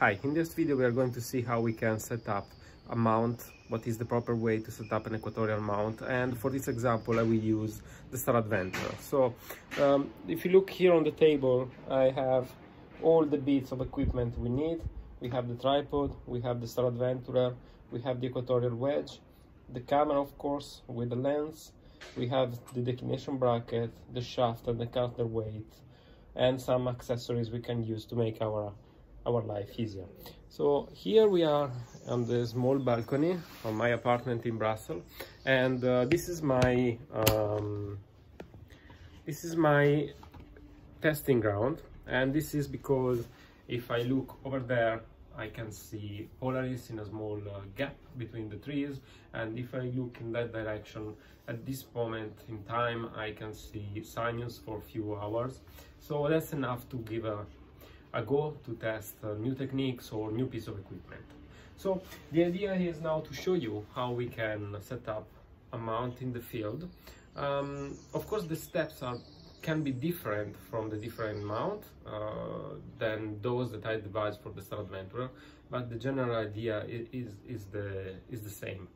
Hi, in this video we are going to see how we can set up a mount, what is the proper way to set up an equatorial mount and for this example I will use the Star Adventurer. So um, if you look here on the table I have all the bits of equipment we need. We have the tripod, we have the Star Adventurer, we have the equatorial wedge, the camera of course with the lens, we have the declination bracket, the shaft and the counterweight and some accessories we can use to make our our life easier. So here we are on the small balcony of my apartment in Brussels and uh, this is my um, this is my testing ground and this is because if I look over there I can see Polaris in a small uh, gap between the trees and if I look in that direction at this moment in time I can see Sirius for a few hours so that's enough to give a a go to test uh, new techniques or new piece of equipment. So the idea is now to show you how we can set up a mount in the field. Um, of course the steps are can be different from the different mount uh, than those that I devised for the Star Adventurer, but the general idea is, is, the, is the same.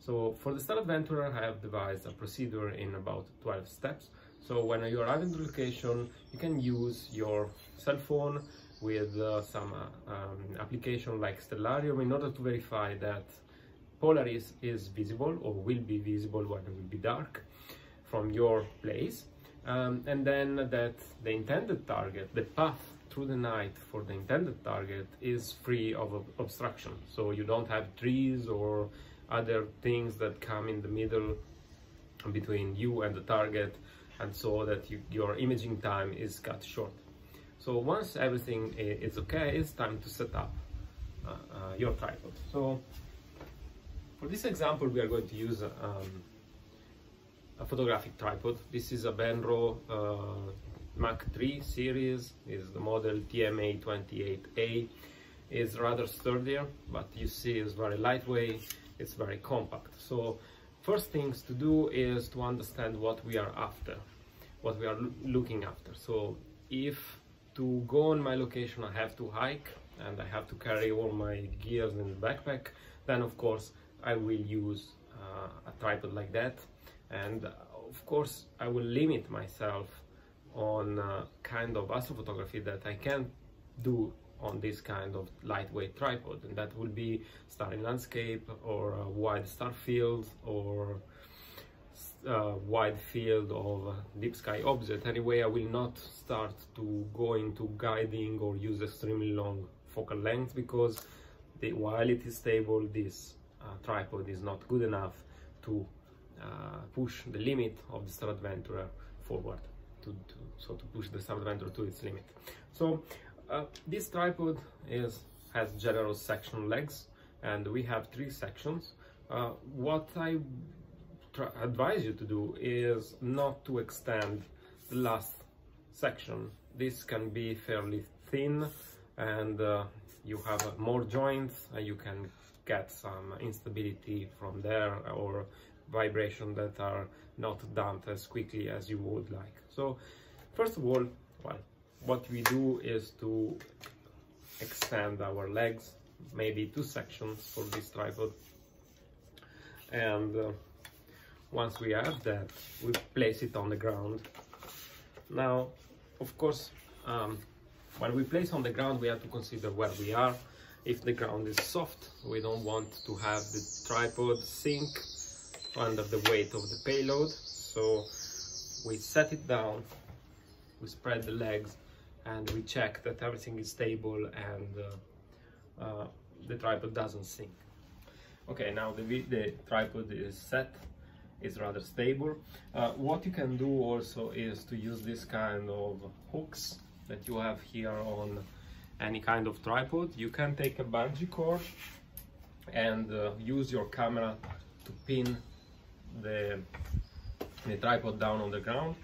So for the Star Adventurer, I have devised a procedure in about 12 steps. So when you arrive in the location, you can use your cell phone with uh, some uh, um, application like Stellarium in order to verify that Polaris is visible or will be visible when it will be dark from your place um, and then that the intended target, the path through the night for the intended target is free of obstruction so you don't have trees or other things that come in the middle between you and the target and so that you, your imaging time is cut short. So once everything is okay, it's time to set up uh, uh, your tripod. So for this example, we are going to use um, a photographic tripod. This is a Benro uh, Mark III series, is the model TMA28A. It's rather sturdier, but you see it's very lightweight, it's very compact. So first things to do is to understand what we are after, what we are looking after. So if to go on my location I have to hike and I have to carry all my gears in the backpack. Then of course I will use uh, a tripod like that. And uh, of course I will limit myself on uh, kind of astrophotography that I can do on this kind of lightweight tripod. And that will be starry landscape or wide star fields or uh, wide field of deep sky object. Anyway, I will not start to go into guiding or use extremely long focal length because the, while it is stable, this uh, tripod is not good enough to uh, push the limit of the Star Adventurer forward. To, to, so to push the Star Adventurer to its limit. So uh, this tripod is has general section legs and we have three sections. Uh, what I advise you to do is not to extend the last section. This can be fairly thin and uh, you have more joints and you can get some instability from there or vibration that are not dumped as quickly as you would like. So first of all, well, what we do is to extend our legs, maybe two sections for this tripod and uh, once we have that we place it on the ground. Now of course um, when we place on the ground we have to consider where we are. If the ground is soft we don't want to have the tripod sink under the weight of the payload. So we set it down we spread the legs and we check that everything is stable and uh, uh, the tripod doesn't sink. Okay now the, the tripod is set is rather stable. Uh, what you can do also is to use this kind of hooks that you have here on any kind of tripod. You can take a bungee cord and uh, use your camera to pin the, the tripod down on the ground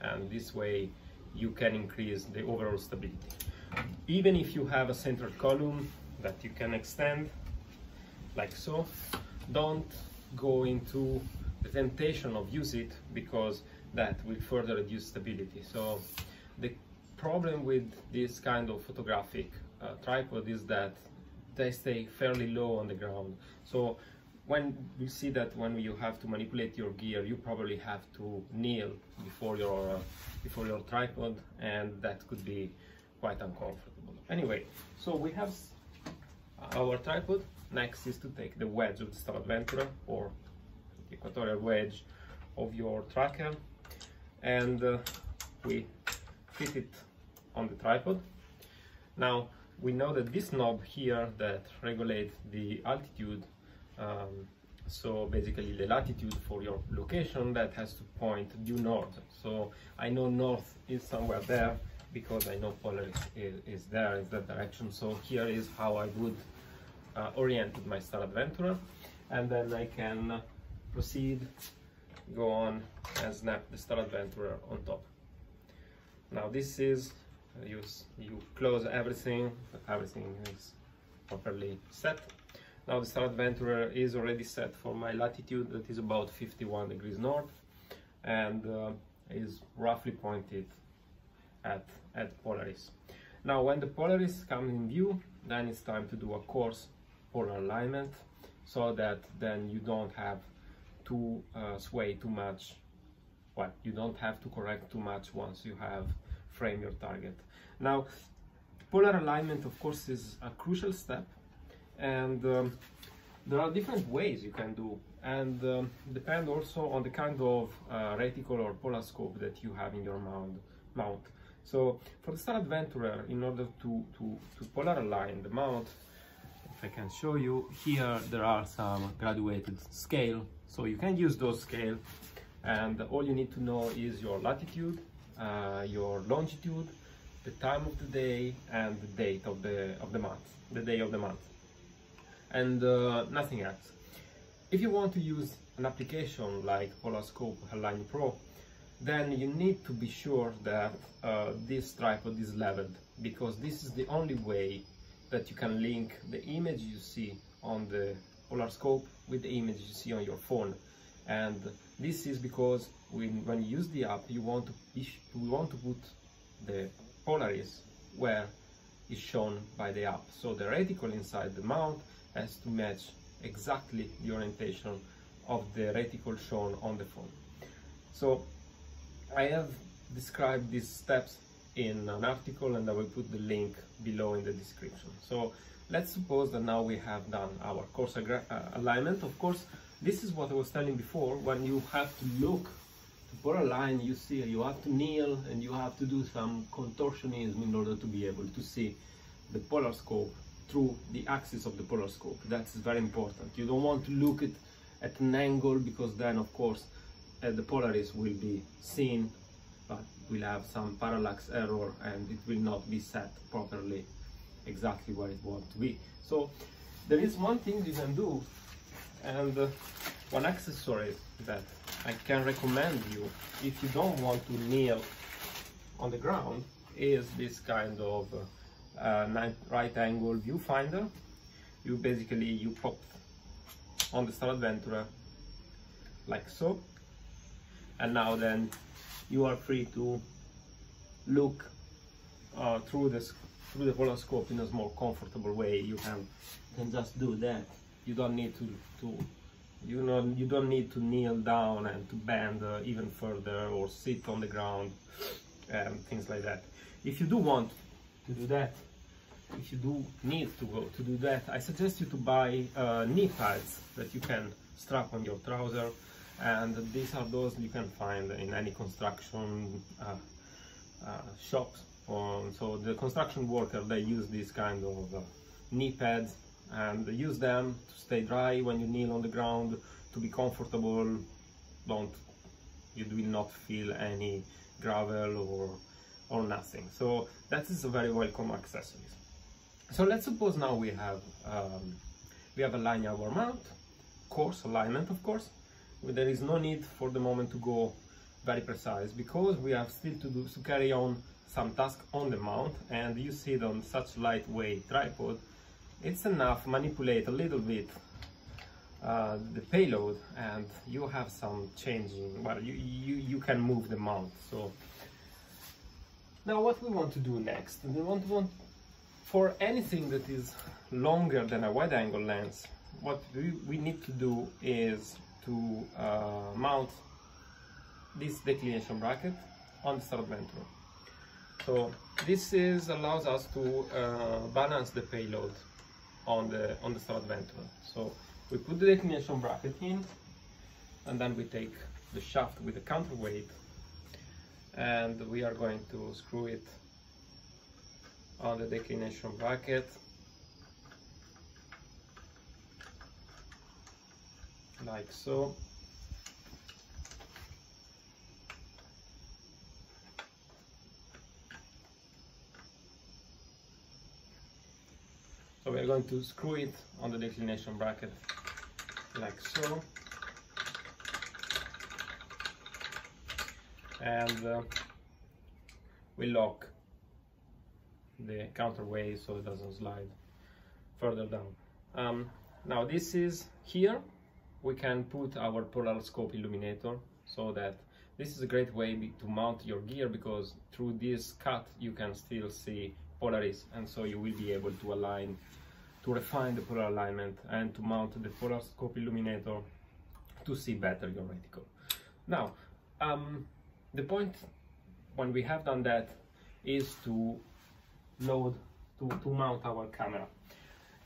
and this way you can increase the overall stability. Even if you have a center column that you can extend like so, don't go into the temptation of use it because that will further reduce stability. So the problem with this kind of photographic uh, tripod is that they stay fairly low on the ground. So when you see that when you have to manipulate your gear, you probably have to kneel before your uh, before your tripod, and that could be quite uncomfortable. Anyway, so we have our tripod. Next is to take the wedge of the Adventurer or equatorial wedge of your tracker, and uh, we fit it on the tripod. Now we know that this knob here that regulates the altitude um, so basically the latitude for your location that has to point due north so I know north is somewhere there because I know polar is, is there in that direction so here is how I would uh, orient my Star Adventurer and then I can proceed go on and snap the Star Adventurer on top now this is you, you close everything everything is properly set now the Star Adventurer is already set for my latitude that is about 51 degrees north and uh, is roughly pointed at, at Polaris. Now when the Polaris comes in view then it's time to do a coarse polar alignment so that then you don't have to uh, sway too much well you don't have to correct too much once you have frame your target. Now polar alignment of course is a crucial step and um, there are different ways you can do and um, depend also on the kind of uh, reticle or polar scope that you have in your mount. mount. So for the Star Adventurer, in order to, to, to polar align the mount, if I can show you, here there are some graduated scale. So you can use those scale and all you need to know is your latitude, uh, your longitude, the time of the day and the date of the, of the month, the day of the month and uh, nothing else. If you want to use an application like Polarscope Align Pro, then you need to be sure that uh, this tripod is leveled because this is the only way that you can link the image you see on the Polarscope with the image you see on your phone and this is because when, when you use the app you want to want to put the Polaris where is shown by the app so the reticle inside the mount has to match exactly the orientation of the reticle shown on the phone. So I have described these steps in an article and I will put the link below in the description. So let's suppose that now we have done our coarse uh, alignment. Of course, this is what I was telling before, when you have to look to put a line, you see, you have to kneel and you have to do some contortionism in order to be able to see the polar scope through the axis of the polar scope That's very important. You don't want to look at, at an angle because then of course uh, the Polaris will be seen but will have some parallax error and it will not be set properly exactly where it wants to be. So there is one thing you can do and uh, one accessory that I can recommend you if you don't want to kneel on the ground is this kind of uh, uh, right angle viewfinder you basically you pop on the Star Adventurer like so and now then you are free to look uh, through this through the Polarscope in a more comfortable way? You can can just do that. You don't need to to you know you don't need to kneel down and to bend uh, even further or sit on the ground and things like that. If you do want to do that if you do need to go to do that I suggest you to buy uh, knee pads that you can strap on your trouser. And these are those you can find in any construction uh, uh, shops um, so the construction worker they use these kind of uh, knee pads and use them to stay dry when you kneel on the ground to be comfortable. Don't you will not feel any gravel or or nothing. So that is a very welcome accessory. So let's suppose now we have um, we have a aligned our mount coarse alignment of course there is no need for the moment to go very precise because we have still to do to carry on some task on the mount and you see it on such lightweight tripod it's enough manipulate a little bit uh, the payload and you have some changing well you, you you can move the mount so now what we want to do next we want to want for anything that is longer than a wide angle lens, what we, we need to do is to uh, mount this declination bracket on the Adventurer. So this is allows us to uh, balance the payload on the on the Star Adventurer. So we put the declination bracket in, and then we take the shaft with the counterweight, and we are going to screw it on the declination bracket like so so we're going to screw it on the declination bracket like so and uh, we lock the counterweight so it doesn't slide further down. Um, now this is here, we can put our polar scope illuminator so that this is a great way to mount your gear because through this cut you can still see Polaris and so you will be able to align, to refine the polar alignment and to mount the polar scope illuminator to see better your reticle. Now, um, the point when we have done that is to load to, to mount our camera.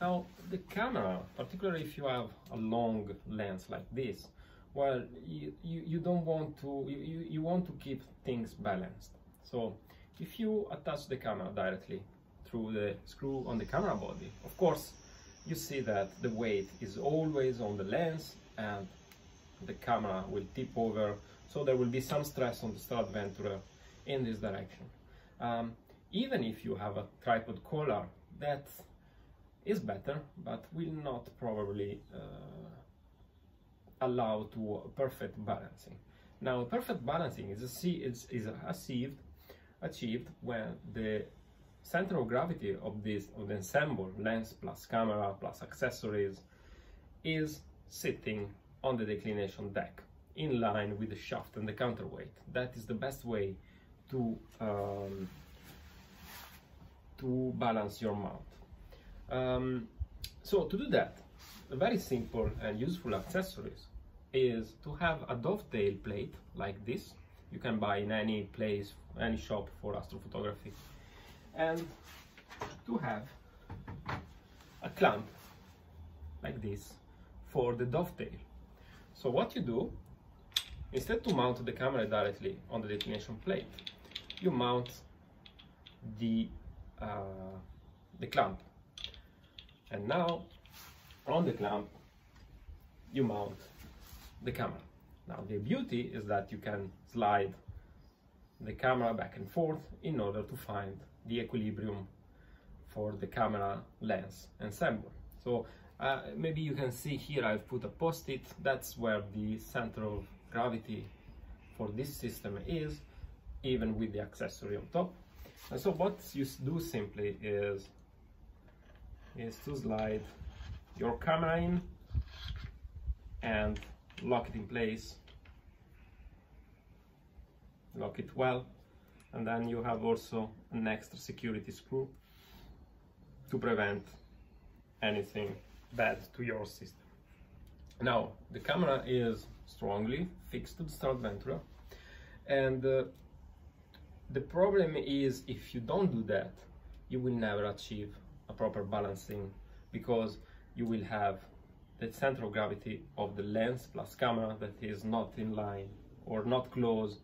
Now, the camera, particularly if you have a long lens like this, well, you, you, you don't want to, you, you want to keep things balanced. So if you attach the camera directly through the screw on the camera body, of course, you see that the weight is always on the lens and the camera will tip over, so there will be some stress on the Star Adventurer in this direction. Um, even if you have a tripod collar that is better but will not probably uh, allow to perfect balancing now perfect balancing is, a, is, is achieved achieved when the center of gravity of this of the ensemble lens plus camera plus accessories is sitting on the declination deck in line with the shaft and the counterweight that is the best way to um, to balance your mount. Um, so to do that, a very simple and useful accessories is to have a dovetail plate like this. You can buy in any place, any shop for astrophotography. And to have a clamp like this for the dovetail. So what you do, instead to mount the camera directly on the declination plate, you mount the uh, the clamp and now on the clamp you mount the camera now the beauty is that you can slide the camera back and forth in order to find the equilibrium for the camera lens ensemble. So uh, maybe you can see here I've put a post-it. That's where the center of gravity for this system is even with the accessory on top. And so what you do simply is is to slide your camera in and lock it in place. Lock it well and then you have also an extra security screw to prevent anything bad to your system. Now the camera is strongly fixed to the Star Adventurer and uh, the problem is if you don't do that, you will never achieve a proper balancing because you will have the center of gravity of the lens plus camera that is not in line or not close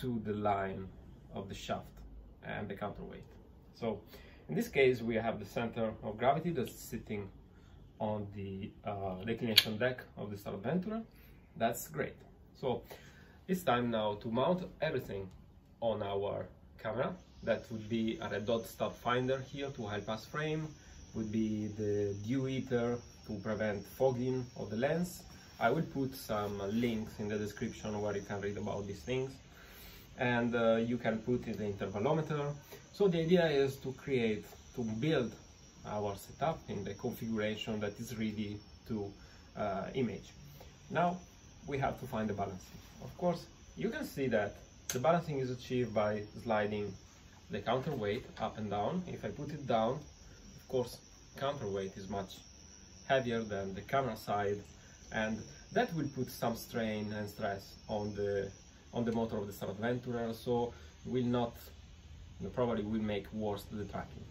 to the line of the shaft and the counterweight. So in this case, we have the center of gravity that's sitting on the uh, declination deck of the Star Adventurer. That's great. So it's time now to mount everything on our camera. That would be a red dot stop finder here to help us frame, would be the dew heater to prevent fogging of the lens. I will put some links in the description where you can read about these things. And uh, you can put in the intervalometer. So the idea is to create, to build our setup in the configuration that is ready to uh, image. Now we have to find the balancing. Of course, you can see that the balancing is achieved by sliding the counterweight up and down. If I put it down, of course counterweight is much heavier than the camera side and that will put some strain and stress on the on the motor of the Star Adventurer so will not probably will make worse the tracking.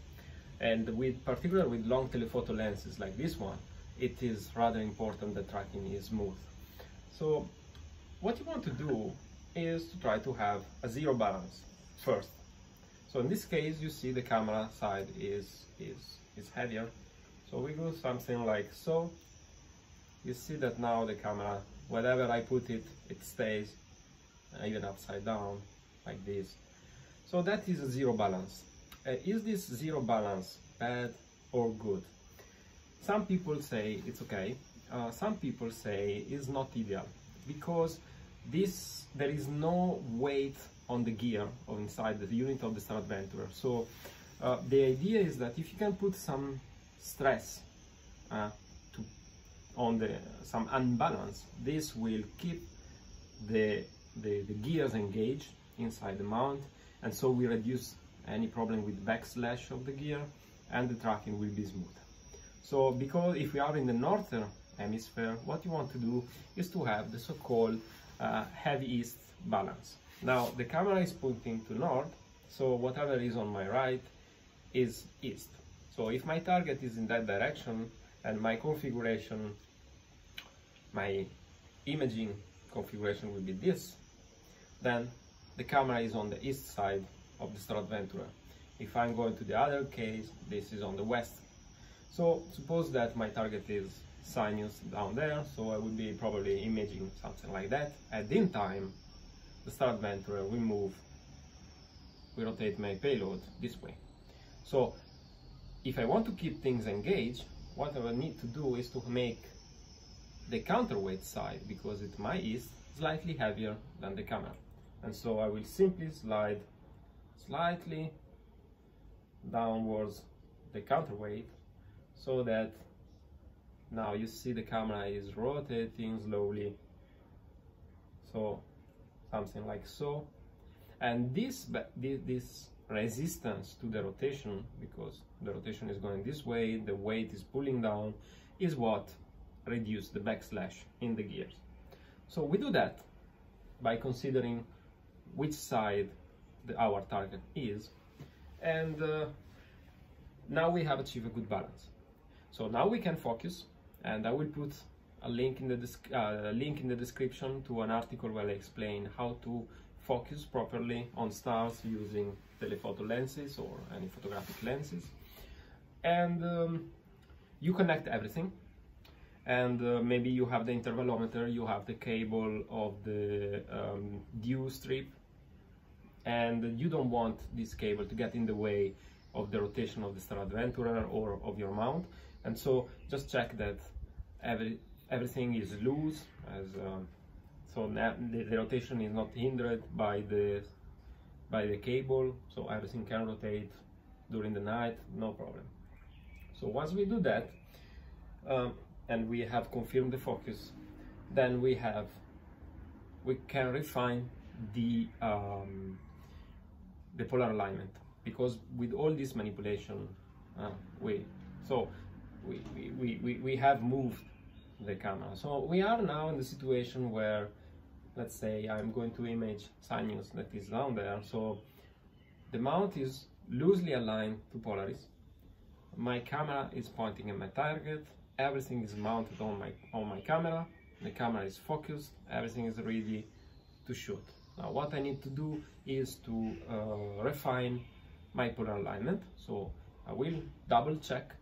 And with particular with long telephoto lenses like this one it is rather important that tracking is smooth. So what you want to do is to try to have a zero balance first. So in this case you see the camera side is is is heavier. So we do something like so. You see that now the camera wherever I put it it stays even upside down like this. So that is a zero balance. Uh, is this zero balance bad or good? Some people say it's okay. Uh, some people say it's not ideal because this there is no weight on the gear or inside the unit of the Star Adventurer. So uh, the idea is that if you can put some stress uh, to on the some unbalance this will keep the, the the gears engaged inside the mount and so we reduce any problem with backslash of the gear and the tracking will be smooth. So because if we are in the northern hemisphere what you want to do is to have the so-called uh, heavy east balance. Now the camera is pointing to north so whatever is on my right is east. So if my target is in that direction and my configuration, my imaging configuration will be this, then the camera is on the east side of the Star Adventurer. If I'm going to the other case, this is on the west. So suppose that my target is Sirius down there, so I would be probably imaging something like that. At the time, the Star Adventurer will move, we rotate my payload this way. So if I want to keep things engaged, what I will need to do is to make the counterweight side, because it my east, slightly heavier than the camera. And so I will simply slide slightly downwards the counterweight so that now you see the camera is rotating slowly. So something like so. And this this resistance to the rotation because the rotation is going this way the weight is pulling down is what reduce the backslash in the gears. So we do that by considering which side the, our target is and uh, now we have achieved a good balance. So now we can focus and I will put a link in the uh, link in the description to an article where I explain how to focus properly on stars using telephoto lenses or any photographic lenses. And um, you connect everything. And uh, maybe you have the intervalometer you have the cable of the um, dew strip and you don't want this cable to get in the way of the rotation of the Star Adventurer or of your mount. And so just check that every everything is loose as um, so the, the rotation is not hindered by the by the cable so everything can rotate during the night no problem. So once we do that um, and we have confirmed the focus then we have we can refine the um, the polar alignment because with all this manipulation uh, we so we, we, we, we have moved the camera so we are now in the situation where let's say I'm going to image Sirius that is down there. So the mount is loosely aligned to Polaris. My camera is pointing at my target. Everything is mounted on my, on my camera. The camera is focused. Everything is ready to shoot. Now what I need to do is to uh, refine my polar alignment. So I will double check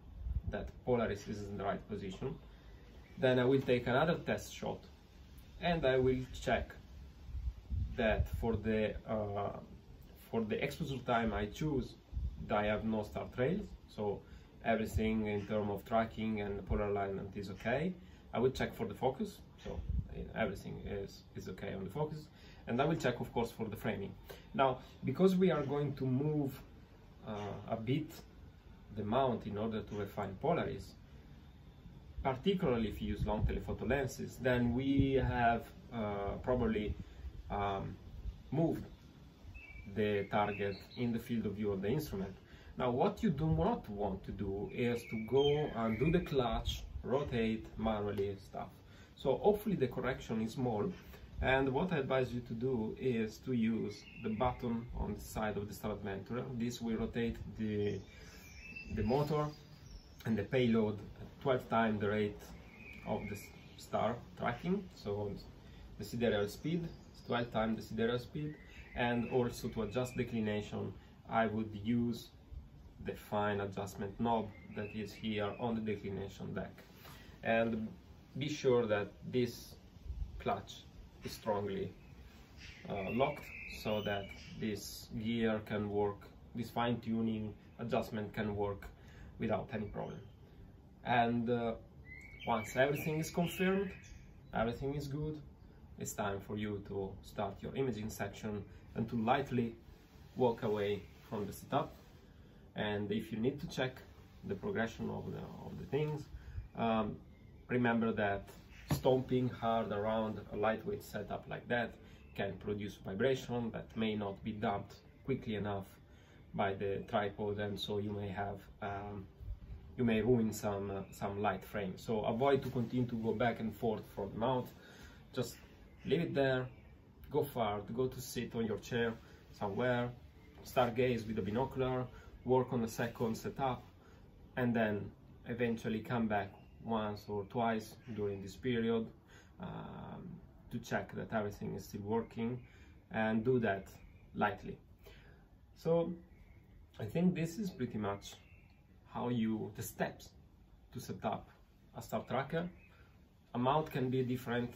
that Polaris is in the right position. Then I will take another test shot and I will check that for the uh, for the exposure time I choose I have no star trails so everything in terms of tracking and polar alignment is okay I will check for the focus so everything is is okay on the focus and I will check of course for the framing now because we are going to move uh, a bit the mount in order to refine Polaris particularly if you use long telephoto lenses, then we have uh, probably um, moved the target in the field of view of the instrument. Now what you do not want to do is to go and do the clutch, rotate manually stuff. So hopefully the correction is small and what I advise you to do is to use the button on the side of the Star Adventurer. This will rotate the, the motor and the payload 12 times the rate of the star tracking. So the sidereal speed, is 12 times the sidereal speed. And also to adjust declination, I would use the fine adjustment knob that is here on the declination deck. And be sure that this clutch strongly uh, locked so that this gear can work, this fine tuning adjustment can work without any problem. And uh, once everything is confirmed, everything is good, it's time for you to start your imaging section and to lightly walk away from the setup. And if you need to check the progression of the, of the things, um, remember that stomping hard around a lightweight setup like that can produce vibration that may not be dumped quickly enough by the tripod and so you may have um, you may ruin some uh, some light frame. So avoid to continue to go back and forth from the mount. Just leave it there go far go to sit on your chair somewhere stargaze with a binocular work on the second setup and then eventually come back once or twice during this period um, to check that everything is still working and do that lightly. So I think this is pretty much how you the steps to set up a star tracker. A mount can be a different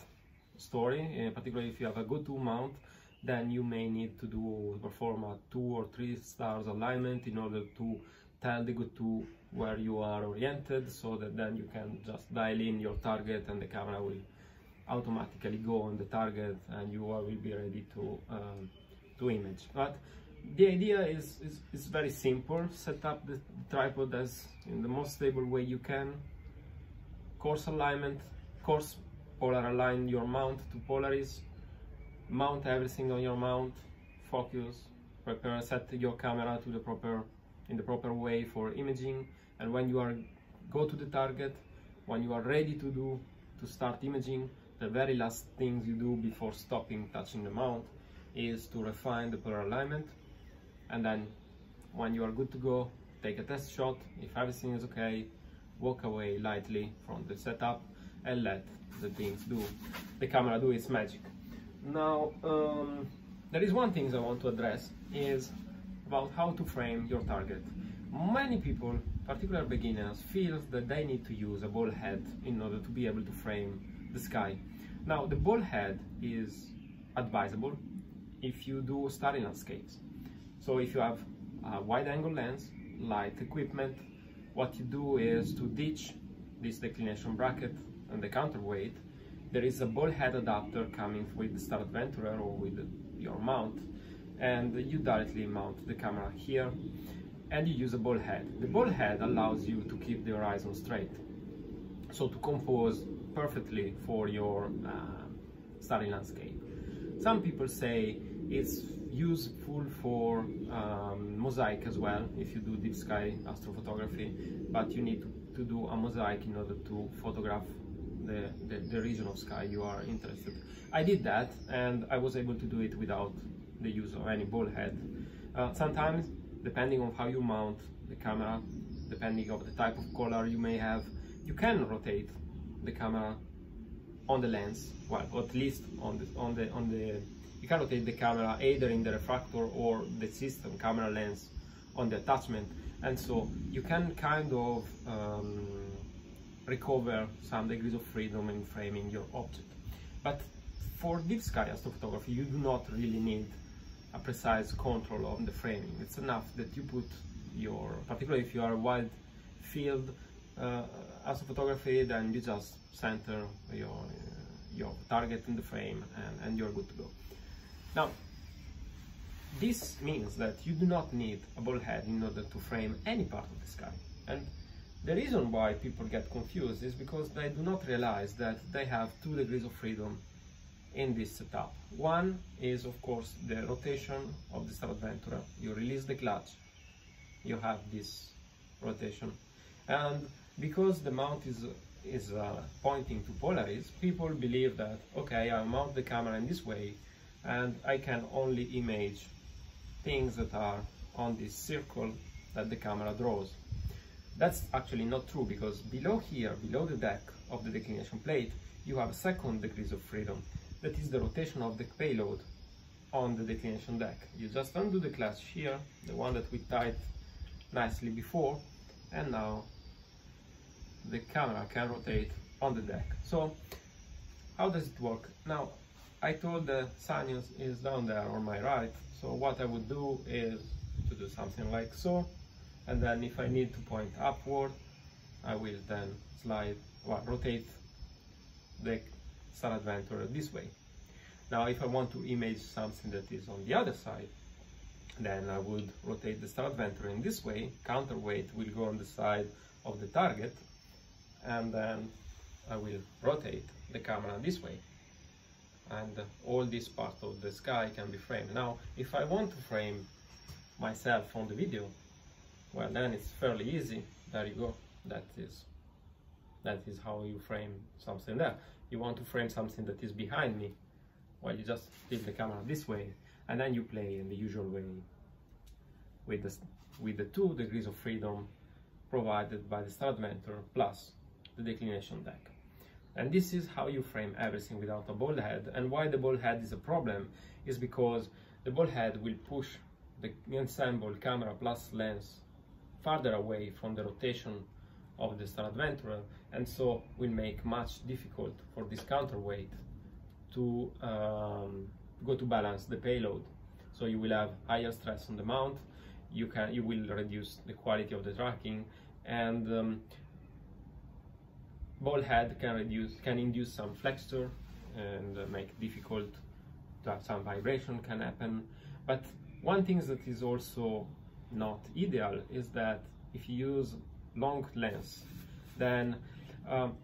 story uh, particularly if you have a go-to mount then you may need to do perform a two or three stars alignment in order to tell the go-to where you are oriented so that then you can just dial in your target and the camera will automatically go on the target and you will be ready to um, to image. But the idea is, is, is very simple. Set up the tripod as in the most stable way you can. Coarse alignment coarse polar align your mount to Polaris. Mount everything on your mount. Focus. Prepare set your camera to the proper in the proper way for imaging and when you are go to the target when you are ready to do to start imaging the very last things you do before stopping touching the mount is to refine the polar alignment. And then when you are good to go take a test shot. If everything is okay walk away lightly from the setup and let the things do. The camera do its magic. Now um, there is one thing I want to address is about how to frame your target. Many people, particularly beginners, feel that they need to use a ball head in order to be able to frame the sky. Now, the ball head is advisable if you do starry landscapes. So if you have a wide angle lens, light equipment, what you do is to ditch this declination bracket and the counterweight, there is a ball head adapter coming with the Star Adventurer or with your mount and you directly mount the camera here and you use a ball head. The ball head allows you to keep the horizon straight, so to compose perfectly for your uh, starry landscape. Some people say it's useful for um, mosaic as well, if you do deep sky astrophotography, but you need to, to do a mosaic in order to photograph the, the, the region of sky you are interested. I did that and I was able to do it without the use of any ball head. Uh, sometimes, depending on how you mount the camera, depending on the type of color you may have, you can rotate the camera on the lens, well, at least on the, on the, on the, you can rotate the camera either in the refractor or the system camera lens on the attachment. And so you can kind of um, recover some degrees of freedom in framing your object. But for deep sky astrophotography, you do not really need a precise control of the framing. It's enough that you put your, particularly if you are wide field uh, astrophotography, then you just center your, uh, your target in the frame and, and you're good to go. Now, this means that you do not need a ball head in order to frame any part of the sky. And the reason why people get confused is because they do not realize that they have two degrees of freedom in this setup. One is of course the rotation of the Star Adventurer. You release the clutch, you have this rotation. And because the mount is is uh, pointing to Polaris, people believe that, okay, I mount the camera in this way and I can only image things that are on this circle that the camera draws. That's actually not true because below here, below the deck of the declination plate, you have second degrees of freedom. That is the rotation of the payload on the declination deck. You just undo the clutch here, the one that we tied nicely before, and now the camera can rotate on the deck. So how does it work? Now I told the Sirius is down there on my right, so what I would do is to do something like so, and then if I need to point upward, I will then slide, well, rotate the Star Adventurer this way. Now if I want to image something that is on the other side, then I would rotate the Star Adventurer in this way, counterweight will go on the side of the target, and then I will rotate the camera this way. And all this part of the sky can be framed. Now if I want to frame myself on the video well then it's fairly easy. There you go. That is that is how you frame something there you want to frame something that is behind me well you just tilt the camera this way and then you play in the usual way with the with the two degrees of freedom provided by the Star Adventurer plus the declination deck. And this is how you frame everything without a ball head. And why the ball head is a problem is because the ball head will push the ensemble camera plus lens farther away from the rotation of the Star Adventurer and so will make much difficult for this counterweight to um, go to balance the payload. So you will have higher stress on the mount, you can you will reduce the quality of the tracking and um, ball head can reduce can induce some flexure and uh, make difficult to have some vibration can happen but one thing that is also not ideal is that if you use long lens then um,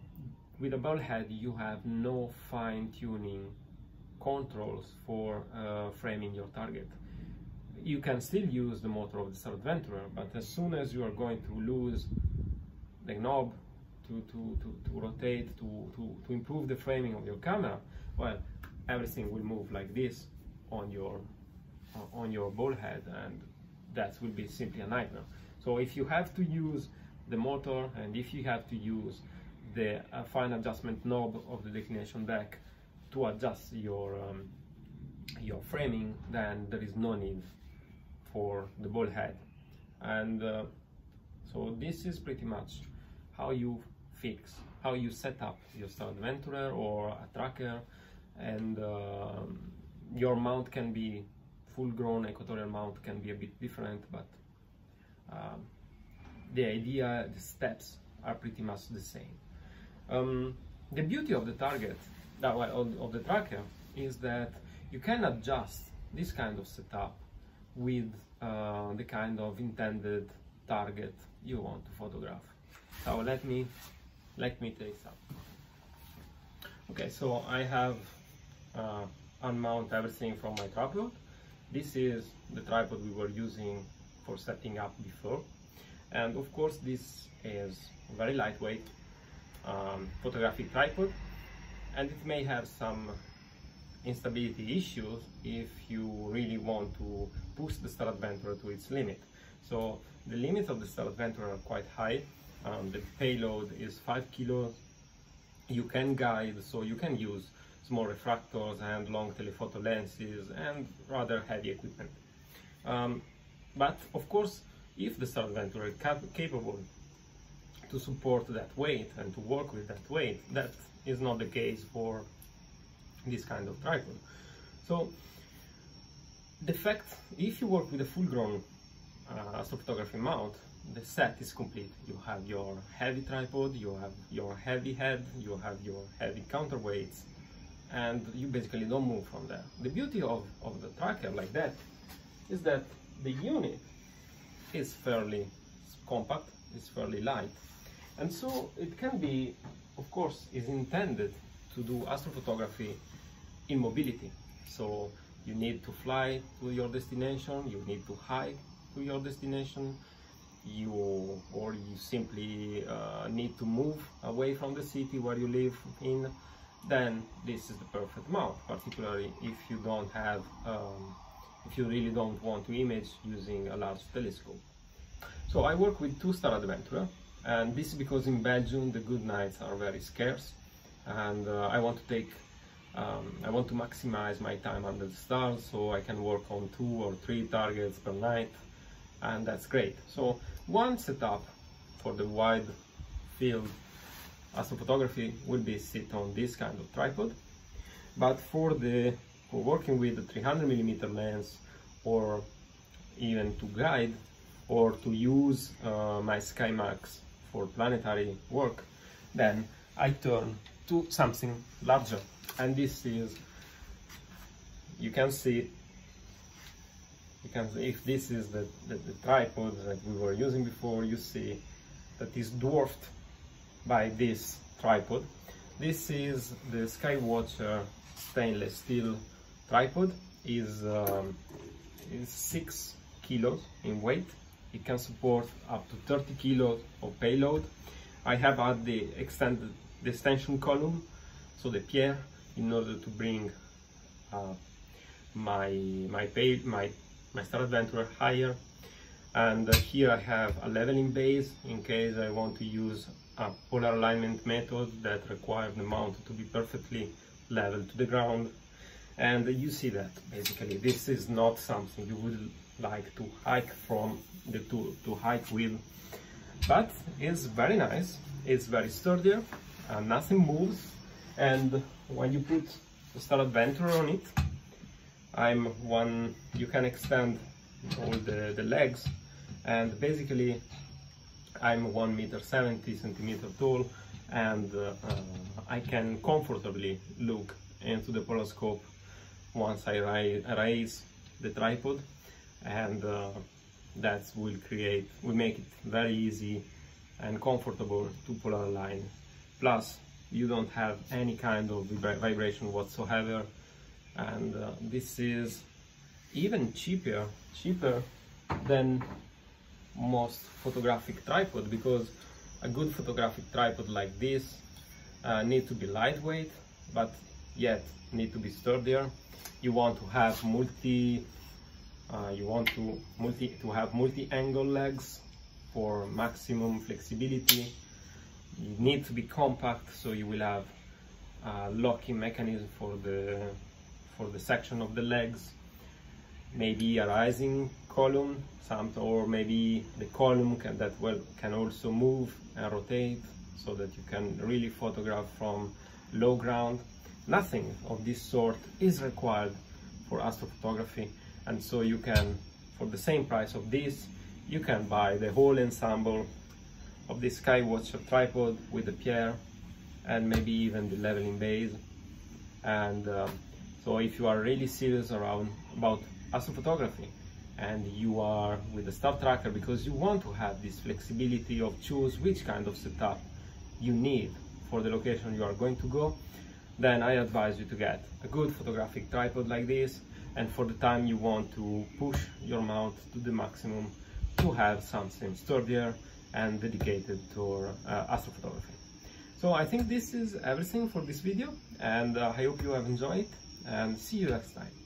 with a ball head you have no fine-tuning controls for uh, framing your target you can still use the motor of the Adventurer but as soon as you are going to lose the knob to, to, to, to rotate, to, to, to improve the framing of your camera, well, everything will move like this on your, on your ball head and that will be simply a nightmare. So if you have to use the motor and if you have to use the uh, fine adjustment knob of the declination deck to adjust your um, your framing then there is no need for the ball head. And uh, so this is pretty much how you fix how you set up your Star Adventurer or a tracker. And uh, your mount can be full-grown equatorial mount can be a bit different but um, the idea the steps are pretty much the same um, the beauty of the target of, of the tracker is that you can adjust this kind of setup with uh, the kind of intended target you want to photograph so let me let me take some. Okay, so I have uh, unmount everything from my tripod. This is the tripod we were using for setting up before. And of course this is a very lightweight um, photographic tripod. And it may have some instability issues if you really want to push the Star Adventurer to its limit. So the limits of the Star Adventurer are quite high. Um, the payload is 5 kilos you can guide so you can use small refractors and long telephoto lenses and rather heavy equipment. Um, but of course if the Star Adventurer is cap capable to support that weight and to work with that weight that is not the case for this kind of tripod so the fact if you work with a full-grown uh, astrophotography mount the set is complete. You have your heavy tripod, you have your heavy head, you have your heavy counterweights, and you basically don't move from there. The beauty of, of the tracker like that is that the unit is fairly compact, it's fairly light, and so it can be, of course, is intended to do astrophotography in mobility. So you need to fly to your destination, you need to hike to your destination, you or you simply uh, need to move away from the city where you live in then this is the perfect mount particularly if you don't have um, if you really don't want to image using a large telescope. So I work with two Star Adventurer and this is because in Belgium the good nights are very scarce and uh, I want to take um, I want to maximize my time under the stars so I can work on two or three targets per night and that's great. So one setup for the wide field astrophotography will be sit on this kind of tripod but for the for working with the 300 millimeter lens or even to guide or to use uh, my SkyMax for planetary work then I turn to something larger. And this is you can see you can see if this is the, the, the tripod that we were using before you see that is dwarfed by this tripod. This is the Skywatcher stainless steel tripod is um, is six kilos in weight. It can support up to 30 kilos of payload. I have added the extended the extension column so the pier in order to bring uh, my my pay my my Star Adventurer higher. And uh, here I have a leveling base in case I want to use a polar alignment method that requires the mount to be perfectly level to the ground and you see that basically this is not something you would like to hike from the to, to hike with. But it's very nice it's very sturdy and nothing moves. And when you put the Star Adventurer on it I'm one you can extend all the, the legs. And basically I'm 1 meter 70 centimeter tall and uh, uh, I can comfortably look into the poloscope once I raise the tripod and uh, that will create will make it very easy and comfortable to polar align. plus you don't have any kind of vibration whatsoever and uh, this is even cheaper cheaper than most photographic tripod because a good photographic tripod like this uh, need to be lightweight but yet need to be sturdier you want to have multi uh, you want to multi to have multi-angle legs for maximum flexibility. You need to be compact so you will have a locking mechanism for the for the section of the legs. Maybe a rising column some or maybe the column can that well can also move and rotate so that you can really photograph from low ground nothing of this sort is required for astrophotography. And so you can for the same price of this you can buy the whole ensemble of the Skywatcher tripod with the pier and maybe even the leveling base. And uh, so if you are really serious around about astrophotography and you are with the star tracker because you want to have this flexibility of choose which kind of setup you need for the location you are going to go then I advise you to get a good photographic tripod like this and for the time you want to push your mount to the maximum to have something sturdier and dedicated to uh, astrophotography. So I think this is everything for this video and uh, I hope you have enjoyed and see you next time.